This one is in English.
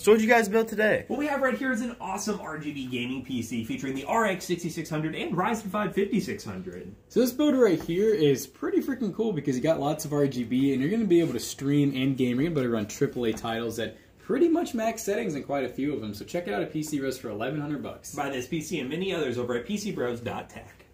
So what you guys build today? What we have right here is an awesome RGB gaming PC featuring the RX 6600 and Ryzen 5 5600. So this build right here is pretty freaking cool because you got lots of RGB and you're going to be able to stream and game. You're going to be able to run AAA titles at pretty much max settings in quite a few of them. So check out a PC Bros for 1100 bucks. Buy this PC and many others over at PCBros.tech.